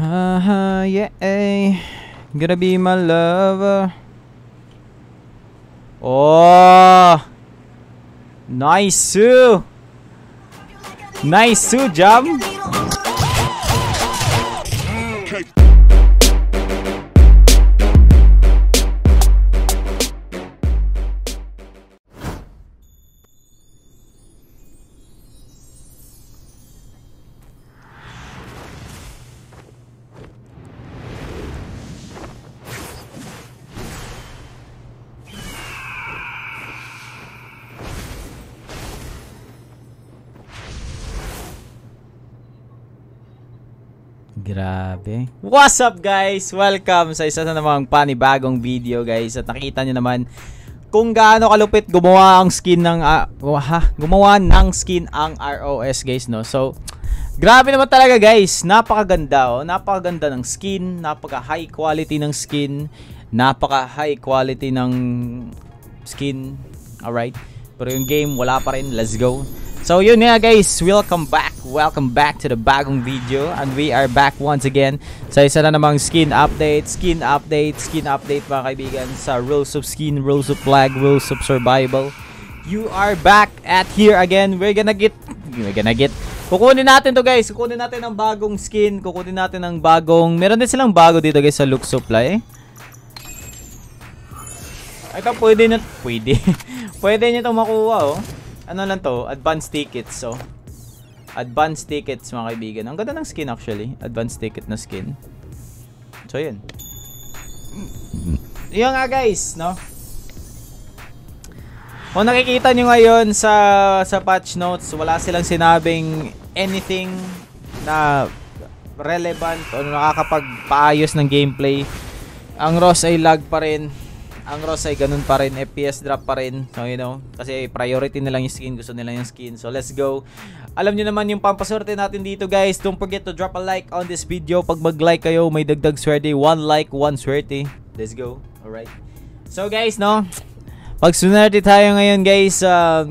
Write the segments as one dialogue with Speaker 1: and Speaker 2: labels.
Speaker 1: Haha, yeah, eh. Gonna be my lover. Oh! Nice! Nice, Sue, Grabe. What's up guys? Welcome sa isa na namang panibagong video guys. At nakita nyo naman kung gaano kalupit gumawa ang skin ng uh, ha, gumawa ng skin ang ROS guys no. So grabe naman talaga guys. Napakaganda oh. Napakaganda ng skin, napaka high quality ng skin, napaka high quality ng skin. Alright. Pero yung game wala pa rin. Let's go. So yun nga guys, welcome back. Welcome back to the bagong video and we are back once again sa isa na namang skin update, skin update, skin update mga kaibigan sa Rules of Skin, Rules of Flag, Rules of Survival. You are back at here again. We're gonna get, we're gonna get, kukunin natin to guys. Kukunin natin ang bagong skin, kukunin natin ang bagong, meron din silang bago dito guys sa Look Supply. Ito pwede na, pwede. pwede nyo itong makuha oh ano lang to, advanced tickets. So, advanced tickets mga kaibigan. Ang ganda ng skin actually. Advanced ticket na skin. So, yun. Yun nga guys, no? Kung nakikita nyo ngayon sa, sa patch notes, wala silang sinabing anything na relevant o nakakapagpaayos ng gameplay. Ang ROS ay lag pa rin ang Ross ay ganun pa rin, FPS drop pa rin. So, you know, kasi priority nila yung skin, gusto nila yung skin. So, let's go. Alam niyo naman yung pampaswerte natin dito, guys. Don't forget to drop a like on this video. Pag mag-like kayo, may dagdag swerte. One like, one swerte. Let's go. Alright. So, guys, no? Pag sunerte tayo ngayon, guys, uh,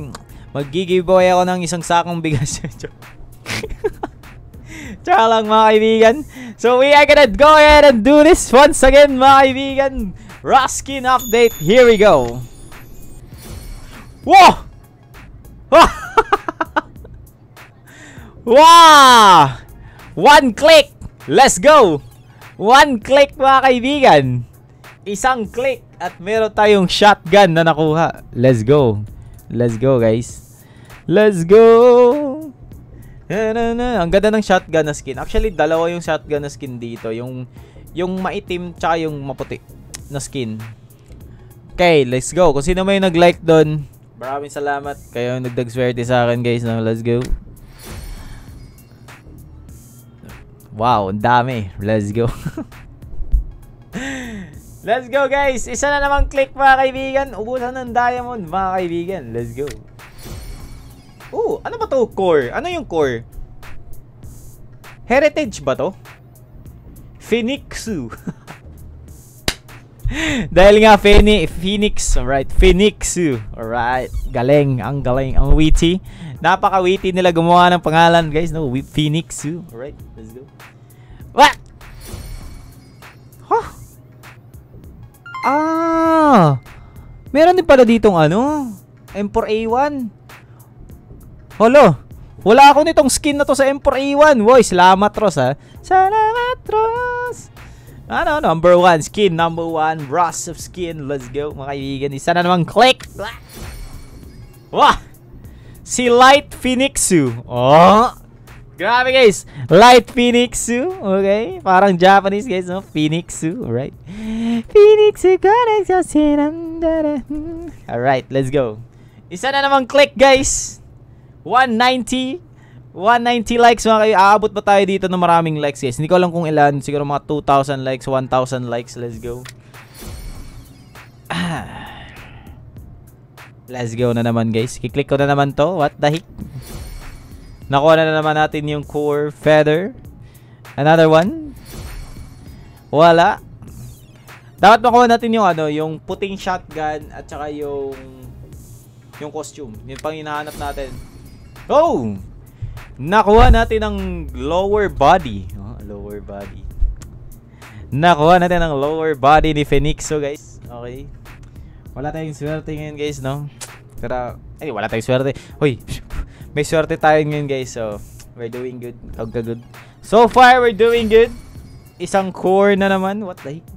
Speaker 1: mag-giveaway ako ng isang sakong bigas. Tsaka lang, mga kaibigan. So, we are gonna go ahead and do this once again, mga kaibigan. Raskin update. Here we go. Whoa! wow! One click. Let's go. One click mga kaibigan. Isang click at meron tayong shotgun na nakuha. Let's go. Let's go guys. Let's go. Ang ganda ng shotgun na skin. Actually, dalawa yung shotgun na skin dito. Yung yung maitim tsaka yung maputi na skin. Okay, let's go. Kung sino may nag-like doon, maraming salamat. Kayo nagdagswerte sa akin, guys. No? Let's go. Wow, ang dami. Let's go. let's go, guys. Isa na namang click, mga kaibigan. Ubusan ng diamond, mga kaibigan. Let's go. Oh, ano ba to? Core. Ano yung core? Heritage ba to? Phoenixu. Dahil nga Phoenix, Phoenix, alright, Phoenix, alright, galing, ang galing, ang witty. Napaka-witty nila gumawa ng pangalan, guys, no, Phoenix, alright, let's go. What? Huh? Ah, meron din pala ditong ano, M4A1. Holo, wala ako nitong skin na to sa M4A1. Woy, salamat, Ross, ha. Salamat, Ross. Ano, number one skin, number one Ross of skin. Let's go, mga kaibigan. Isa na naman click. Wah! Si Light Phoenixu. Oh! Grabe guys. Light Phoenixu. Okay? Parang Japanese guys, no? Phoenixu. Alright. Phoenixu Alright, let's go. Isa na naman click guys. 190. 190 likes mga kayo. Aabot pa tayo dito ng maraming likes guys. Hindi ko alam kung ilan. Siguro mga 2,000 likes, 1,000 likes. Let's go. Let's go na naman guys. Kiklik ko na naman to. What the heck? Nakuha na naman natin yung core feather. Another one. Wala. Dapat makuha natin yung ano, yung puting shotgun at saka yung yung costume. Yung pang hinahanap natin. Oh! Nakuha natin ang lower body. Oh, lower body. Nakuha natin ang lower body ni Phoenix. So guys, okay. Wala tayong swerte ngayon guys, no? Pero, ay, wala tayong swerte. Hoy, may swerte tayo ngayon guys. So, we're doing good. Tawag good. So far, we're doing good. Isang core na naman. What the heck?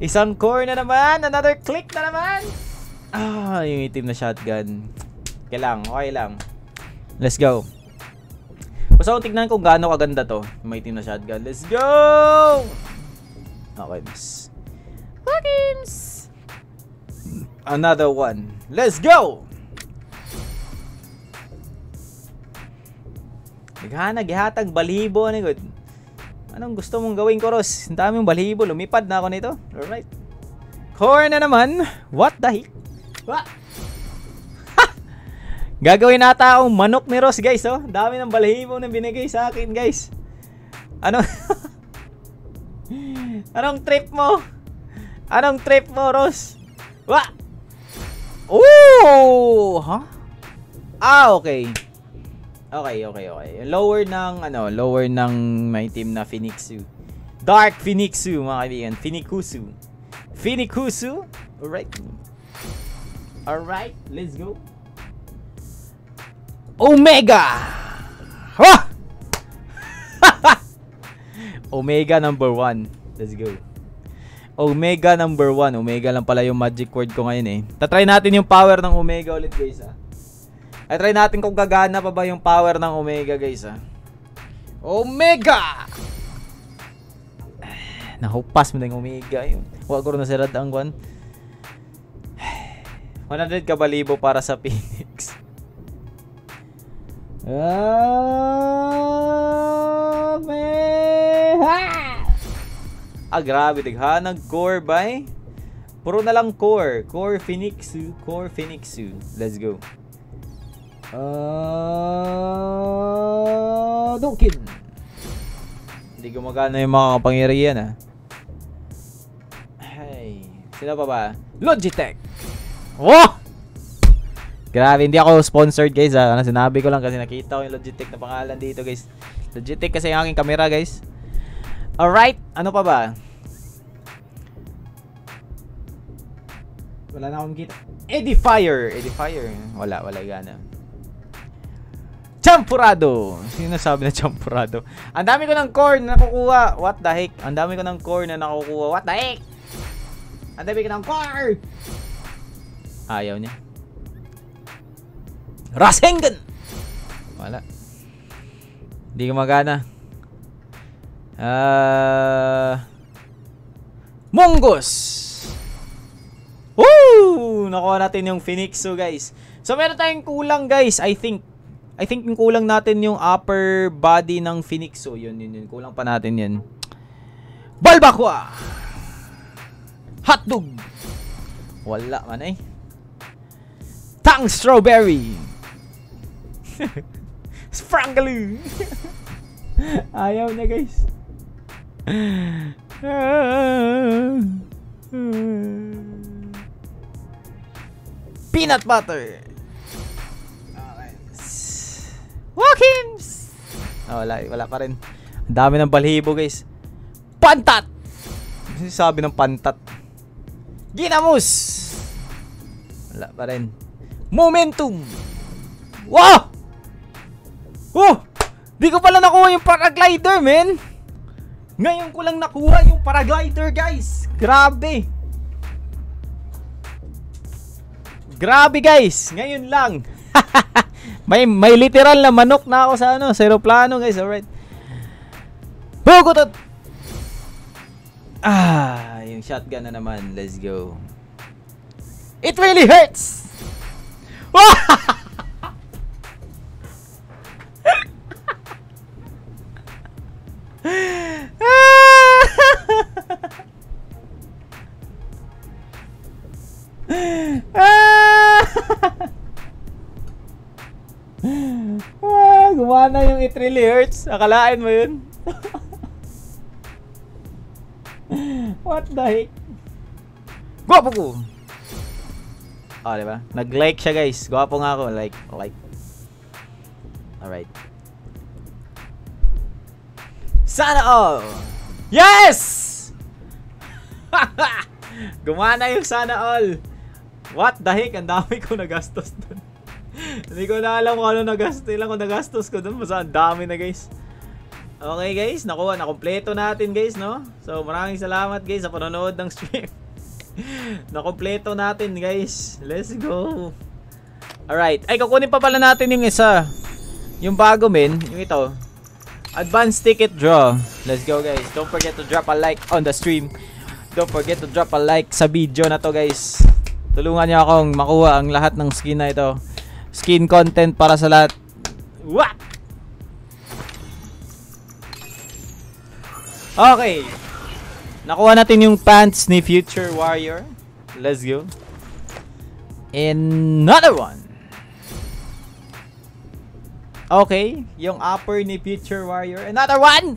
Speaker 1: Isang core na naman. Another click na naman. Ah, yung itim na shotgun. Okay lang, okay lang. Let's go. Basta tignan kung gaano kaganda to. May itim na shotgun. Let's go! Okay, miss. Wakims! Another one. Let's go! Naghana, gihatag, balibo, ano good. Anong gusto mong gawin ko, Ross? Ang daming balibo, lumipad na ako nito. Alright. Core na naman. What the heck? What? Gagawin nata akong manok ni Ross, guys, oh. Dami ng balahibo na binigay sa akin, guys. Ano? Anong trip mo? Anong trip mo, Ross? Wa? Oh! Huh? Ah, okay. Okay, okay, okay. Lower ng, ano, lower ng my team na Phoenixu. Dark Phoenixu, mga kaibigan. Phoenikusu. Phoenikusu? Alright. Alright, let's go. Omega! Ha! Omega number 1. Let's go. Omega number 1. Omega lang pala yung magic word ko ngayon eh. Tatry natin yung power ng Omega ulit guys ah. Ay try natin kung gagana pa ba yung power ng Omega guys ah. Omega! Nahupas mo na yung Omega. Yung, huwag ko na si Rad ang 1. 100 kabalibo para sa Phoenix. Ah, man. Ah, grabe. Daghanag core bay. Puro na lang core. Core Phoenixu. Core Phoenixu. Let's go. Ah, uh, Dokin. Hindi gumagana yung mga kapangyarihan ah. Hey, sino pa ba? Logitech. Oh! Grabe, hindi ako sponsored guys ha. Ano, sinabi ko lang kasi nakita ko yung Logitech na pangalan dito guys. Logitech kasi yung aking camera guys. Alright, ano pa ba? Wala na akong kita. Edifier! Edifier. Wala, wala gana. Champurado! Sino sabi na champurado? Ang dami ko ng core na nakukuha. What the heck? Ang dami ko ng core na nakukuha. What the heck? Ang dami ko ng core! Ayaw niya. Rasengan! Wala. Hindi gumagana. Ah... Uh, Mongoose! Woo! Nakuha natin yung Phoenix so guys. So meron tayong kulang guys, I think. I think yung kulang natin yung upper body ng Phoenix. So yun, yun, yun. Kulang pa natin yan. Balbakwa! Hotdog! Wala man eh. Tang strawberry! Sprangaloo! Ayaw na guys. Peanut butter! Okay. Walk-ins! Oh, wala, wala pa rin. Ang dami ng balhibo guys. Pantat! Ano sabi ng pantat? Ginamos! Wala pa rin. Momentum! Wow! Oh! Di ko pala nakuha yung paraglider, men. Ngayon ko lang nakuha yung paraglider, guys. Grabe. Grabe, guys. Ngayon lang. may may literal na manok na ako sa ano, sa aeroplano, guys. Alright. Bugotot. Ah, yung shotgun na naman. Let's go. It really hurts. ah, really hurts. Akalain mo yun? What the heck? Gwapo ko! Oh, diba? Nag-like siya guys. Gwapo nga ako. Like, like. Alright. Sana all! Yes! Gumana yung sana all. What the heck? Ang dami ko nagastos dun. Hindi ko na alam kung ano nagastos. Ilang ko nagastos ko dun. Basta ang dami na guys. Okay guys, nakuha. Nakompleto natin guys, no? So maraming salamat guys sa panonood ng stream. Nakompleto natin guys. Let's go. Alright. Ay, kukunin pa pala natin yung isa. Yung bago men. Yung ito. Advanced ticket draw. Let's go guys. Don't forget to drop a like on the stream. Don't forget to drop a like sa video na to guys. Tulungan niyo akong makuha ang lahat ng skin na ito. Skin content para sa lahat. What? Okay. Nakuha natin yung pants ni Future Warrior. Let's go. Another one. Okay, yung upper ni Future Warrior. Another one!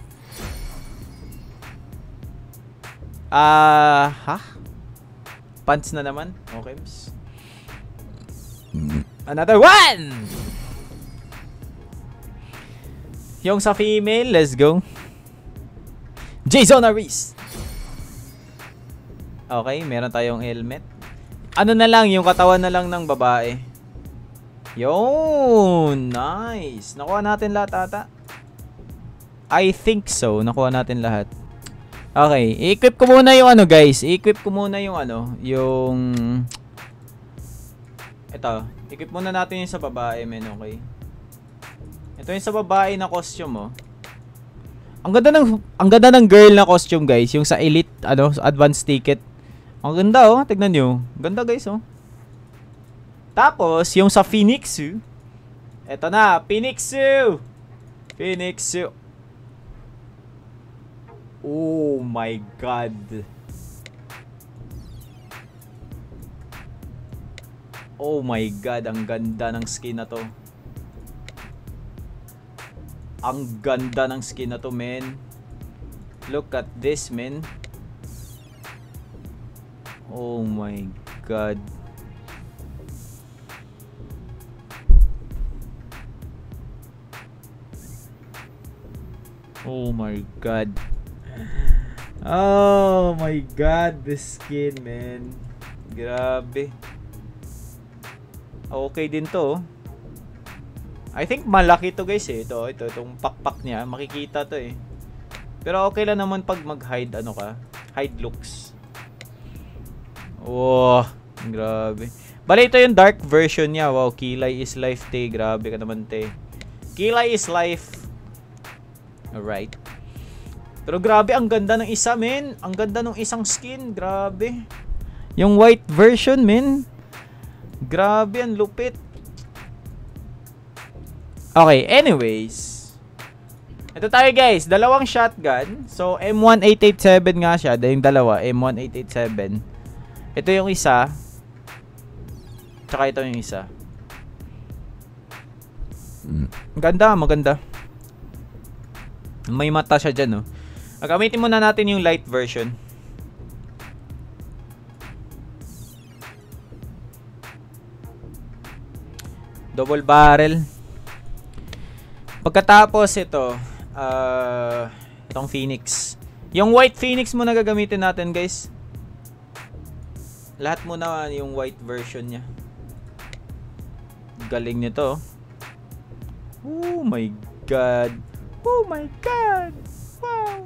Speaker 1: Ah, uh, ha? Pants na naman. Okay. Another one! Yung sa female, let's go. Jason Aris. Okay, meron tayong helmet. Ano na lang, yung katawan na lang ng babae. Yun! Nice! Nakuha natin lahat ata. I think so. Nakuha natin lahat. Okay. I-equip ko muna yung ano guys. I-equip ko muna yung ano. Yung... Ito. I-equip muna natin yung sa babae men. Okay. Ito yung sa babae na costume oh. Ang ganda ng ang ganda ng girl na costume guys, yung sa elite ano, advanced ticket. Ang ganda oh, tignan niyo. Ganda guys oh. Tapos, yung sa Phoenix Zoo. Eto na, Phoenix Zoo! Phoenix Zoo. Oh my God. Oh my God, ang ganda ng skin na to. Ang ganda ng skin na to, men. Look at this, men. Oh my God. Oh my god. Oh my god, this skin, man. Grabe. Okay din to. I think malaki to guys eh. Ito, ito, itong pakpak niya. Makikita to eh. Pero okay lang naman pag mag-hide ano ka. Hide looks. Wow, grabe. Bale, ito yung dark version niya. Wow, Kilay is life, te. Grabe ka naman, te. Kilay is life. Alright. Pero grabe, ang ganda ng isa, men. Ang ganda ng isang skin. Grabe. Yung white version, men. Grabe, ang lupit. Okay, anyways. Ito tayo, guys. Dalawang shotgun. So, M1887 nga siya. Yung dalawa, M1887. Ito yung isa. Tsaka ito yung isa. Ganda, maganda. May mata siya dyan, no? Gagamitin muna natin yung light version. Double barrel. Pagkatapos ito, uh, itong Phoenix. Yung white Phoenix muna gagamitin natin, guys. Lahat muna yung white version niya. Galing nito. Oh my god. Oh my God! Wow!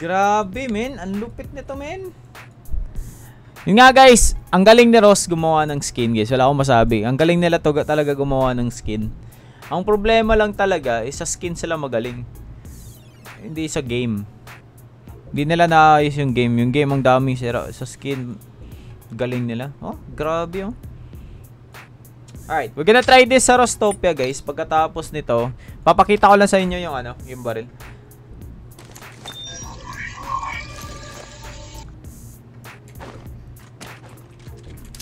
Speaker 1: Grabe, men. Ang lupit nito, men. Yun nga, guys. Ang galing ni Ross gumawa ng skin, guys. Wala akong masabi. Ang galing nila to talaga gumawa ng skin. Ang problema lang talaga is sa skin sila magaling. Hindi sa game. Hindi nila naayos yung game. Yung game ang daming sira. Sa skin, galing nila. Oh, grabe oh. Alright, we're gonna try this sa Rostopia guys. Pagkatapos nito, papakita ko lang sa inyo yung ano, yung baril.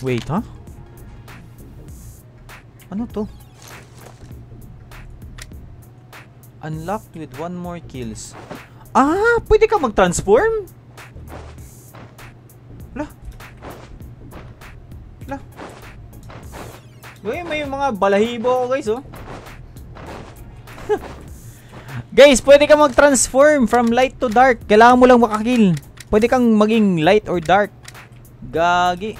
Speaker 1: Wait, ha? Ano to? Unlocked with one more kills. Ah, pwede ka mag-transform? Uy, may mga balahibo ako guys, oh. Guys, pwede ka mag-transform from light to dark. Kailangan mo lang makakill. Pwede kang maging light or dark. Gagi.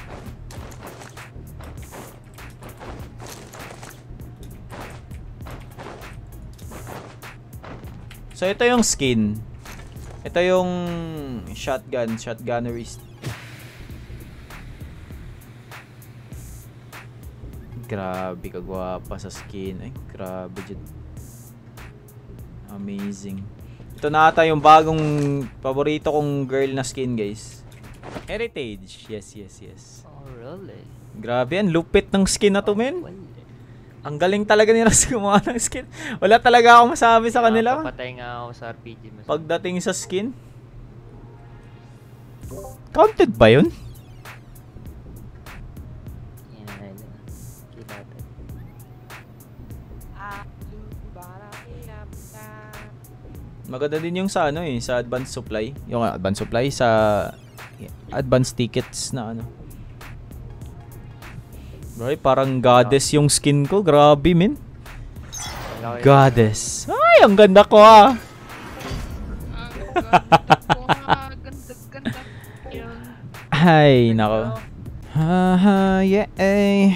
Speaker 1: So ito yung skin. Ito yung shotgun, shotgunnerist. Grabe kagwapa sa skin. Ay, grabe dyan. Amazing. Ito na ata yung bagong paborito kong girl na skin, guys. Heritage. Yes, yes, yes.
Speaker 2: Oh, really?
Speaker 1: Grabe yan. Lupit ng skin na to, men. Ang galing talaga nila sa gumawa ng skin. Wala talaga ako masabi sa kanila.
Speaker 2: Papatay nga ako sa RPG. Mas
Speaker 1: Pagdating sa skin. Counted ba yun? Maganda din yung sa ano eh, sa advanced supply. Yung advanced supply sa advanced tickets na ano. Bro, parang goddess yung skin ko. Grabe, min. Goddess. Ay, ang ganda ko ah. Ay, nako. Haha, yeah, eh.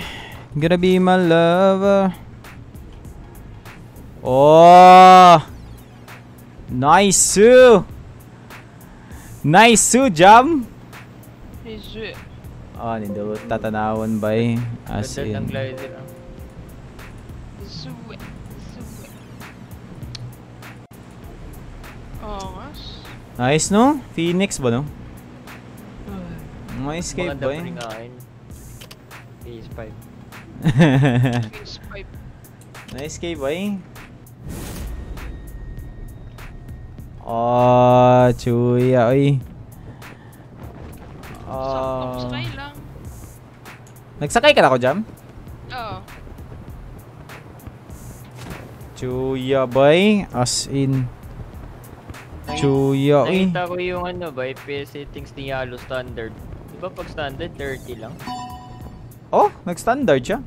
Speaker 1: Gonna be my lover. Oh! Nice, Sue! Nice, Sue, jam!
Speaker 3: Isu.
Speaker 1: Oh, nindo tatanawan ba eh. As
Speaker 2: Ganda ng
Speaker 1: in.
Speaker 2: glider. ah.
Speaker 3: Oo nga.
Speaker 1: Nice, no? Phoenix ba, no? Nice cave
Speaker 2: Maganda
Speaker 1: ba eh.
Speaker 2: rin nga yun. PS5.
Speaker 3: Phase 5.
Speaker 1: nice cave ba eh. Oh, chuya, oy.
Speaker 3: Sakto,
Speaker 1: Oh.
Speaker 3: sakay lang.
Speaker 1: Nagsakay ka na ako, Jam?
Speaker 3: Oo.
Speaker 1: Chuya, boy. As in. Chuya, oy.
Speaker 2: Nakita ko yung ano ba, FPS settings ni Yalo standard. Di ba pag standard, 30 lang?
Speaker 1: Oh, nag-standard siya.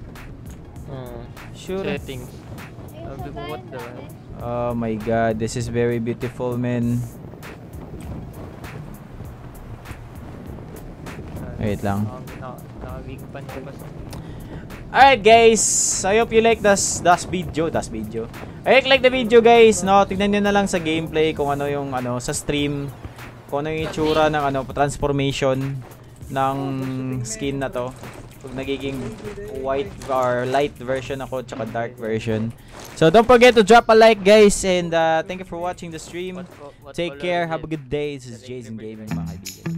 Speaker 2: Hmm.
Speaker 1: Sure.
Speaker 2: Settings. Sabi ko, what the hell?
Speaker 1: Oh my god, this is very beautiful, man. Wait lang.
Speaker 2: Nakawigpan ko kasi.
Speaker 1: Alright guys, I hope you like this this video, this video. I hope you like the video guys, no? Tignan niyo na lang sa gameplay kung ano yung ano sa stream, kung ano yung itsura ng ano transformation ng skin na to. Pag nagiging white or light version ako tsaka dark version. So don't forget to drop a like guys and uh, thank you for watching the stream. Take care, have a good day. This is Jason. Gaming mga kaibigan.